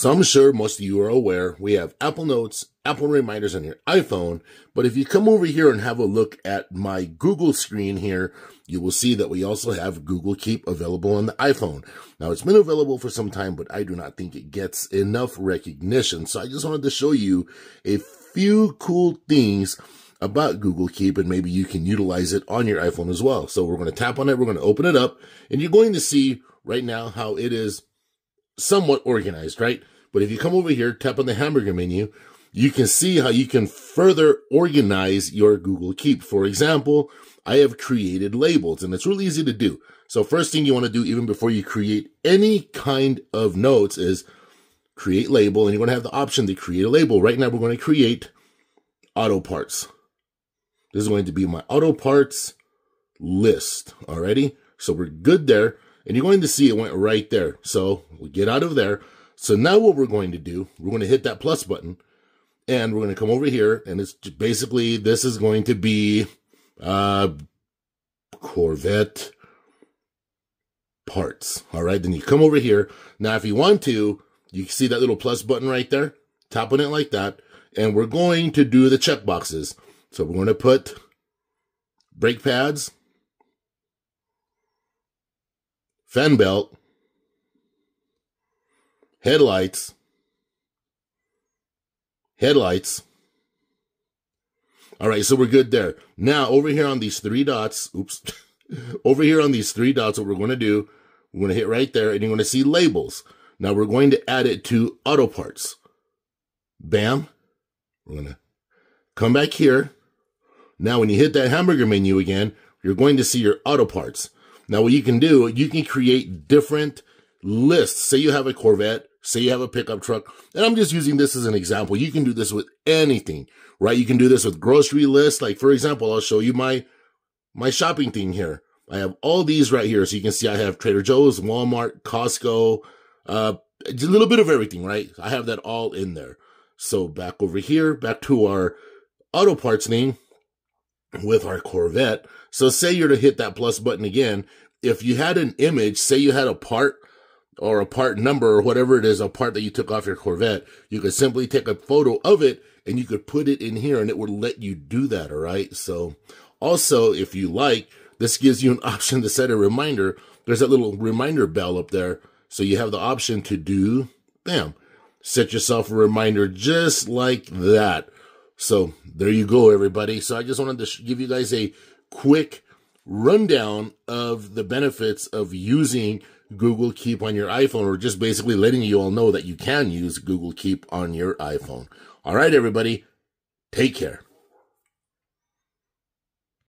So I'm sure most of you are aware we have Apple Notes, Apple Reminders on your iPhone. But if you come over here and have a look at my Google screen here, you will see that we also have Google Keep available on the iPhone. Now it's been available for some time, but I do not think it gets enough recognition. So I just wanted to show you a few cool things about Google Keep and maybe you can utilize it on your iPhone as well. So we're going to tap on it. We're going to open it up and you're going to see right now how it is somewhat organized, right? But if you come over here, tap on the hamburger menu, you can see how you can further organize your Google Keep. For example, I have created labels and it's really easy to do. So first thing you want to do even before you create any kind of notes is create label and you're going to have the option to create a label. Right now we're going to create auto parts. This is going to be my auto parts list. Alrighty. So we're good there. And you're going to see it went right there. So we get out of there. So now what we're going to do, we're going to hit that plus button and we're going to come over here and it's basically, this is going to be, uh, Corvette parts. All right. Then you come over here. Now, if you want to, you see that little plus button right there, tap on it like that. And we're going to do the check boxes. So we're going to put brake pads, fan belt, headlights, headlights. All right, so we're good there. Now, over here on these three dots, oops, over here on these three dots, what we're going to do, we're going to hit right there and you're going to see labels. Now we're going to add it to auto parts. Bam. We're going to come back here. Now, when you hit that hamburger menu again, you're going to see your auto parts. Now, what you can do, you can create different lists. Say you have a Corvette, say you have a pickup truck, and I'm just using this as an example. You can do this with anything, right? You can do this with grocery lists. Like, for example, I'll show you my, my shopping thing here. I have all these right here. So you can see I have Trader Joe's, Walmart, Costco, uh, a little bit of everything, right? I have that all in there. So back over here, back to our auto parts name with our Corvette. So say you're to hit that plus button again. If you had an image, say you had a part or a part number or whatever it is, a part that you took off your Corvette, you could simply take a photo of it and you could put it in here and it would let you do that. All right. So also, if you like, this gives you an option to set a reminder. There's that little reminder bell up there. So you have the option to do, bam, set yourself a reminder just like that. So there you go, everybody. So I just wanted to give you guys a quick rundown of the benefits of using Google Keep on your iPhone, or just basically letting you all know that you can use Google Keep on your iPhone. All right, everybody, take care.